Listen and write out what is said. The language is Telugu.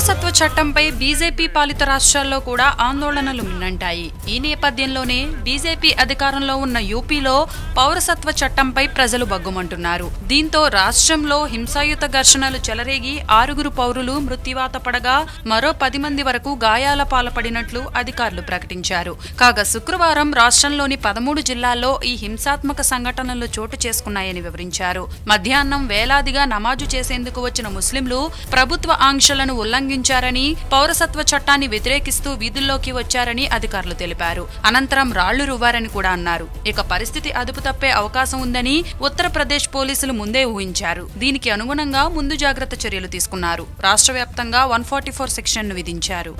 పౌరసత్వ చట్టంపై బీజేపీ పాలిత రాష్ట్రాల్లో కూడా ఆందోళనలు మిన్నంటాయి. ఈ నేపథ్యంలోనే బీజేపీ అధికారంలో ఉన్న యూపీలో పౌరసత్వ చట్టంపై ప్రజలు బగ్గుమంటున్నారు దీంతో రాష్ట్రంలో హింసాయుత ఘర్షణలు చెలరేగి ఆరుగురు పౌరులు మృత్యువాత పడగా మరో పది మంది వరకు గాయాల పాల్పడినట్లు అధికారులు ప్రకటించారు. కాగా శుక్రవారం రాష్ట్రంలోని పదమూడు జిల్లాల్లో ఈ హింసాత్మక సంఘటనలు చోటు చేసుకున్నాయని వివరించారు. మధ్యాహ్నం వేలాదిగా నమాజు చేసేందుకు వచ్చిన ముస్లింలు ప్రభుత్వ ఆంక్షలను ఉల్లంఘించారని పౌరసత్వ చట్టాన్ని వ్యతిరేకిస్తూ వీధుల్లోకి వచ్చారని అధికారులు తెలిపారు. అనంతరం రాళ్ళు రువ్వారని కూడా అన్నారు. ఇక పరిస్థితి అదుపు తప్పే అవకాశం ఉందని ఉత్తరప్రదేశ్ పోలీసులు ముందే ఊహించారు. దీనికి అనుగుణంగా ముందు జాగ్రత్త చర్యలు తీసుకున్నారు. రాష్ట్ర వ్యాప్తంగా వన్ ఫార్టీ ఫోర్ సెక్షన్ను విధించారు.